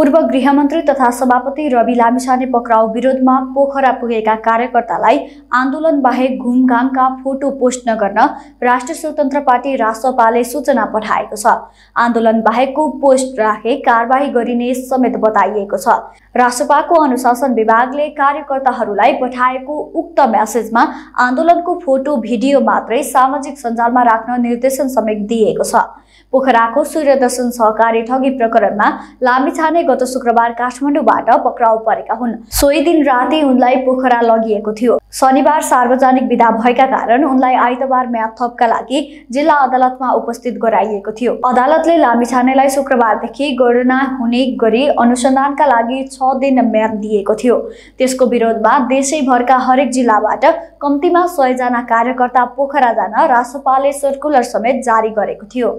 पूर्व गृहमन्त्री तथा सभापति रवि लामिछाने पक्राउ विरोधमा पोखरा पुगेका कार्यकर्तालाई आन्दोलन बाहेक घुमघामका फोटो पोस्ट नगर्न राष्ट्रिय स्वतन्त्र पार्टी रासपाले सूचना पठाएको छ। आन्दोलन बाहेकको पोस्ट राखे कारवाही गरिने समेत बताइएको छ। रासपाको अनुशासन विभागले कार्यकर्ताहरूलाई पठाएको उक्त म्यासेजमा आन्दोलनको फोटो भिडियो मात्रै सामाजिक सञ्जालमा राख्न निर्देशन समेत दिएको छ। पोखराको सूर्यदर्शन सहकारी ठगी प्रकरणमा लामिछाने गत शुक्रबार काठमाडौँबाट पक्राउ परेका हुन्। सोही दिन राति उनलाई पोखरा लगिएको थियो। शनिबार सार्वजनिक विदा भएका कारण उनलाई आइतबार म्याद थपका लागि जिल्ला अदालतमा उपस्थित गराइएको थियो। अदालतले लामिछानेलाई शुक्रबारदेखि गणना हुने गरी अनुसन्धानका लागि छ दिन म्याद दिएको थियो। त्यसको विरोधमा देशैभरका हरेक जिल्लाबाट कम्तीमा सयजना कार्यकर्ता पोखरा जान रासपाले सर्कुलर समेत जारी गरेको थियो।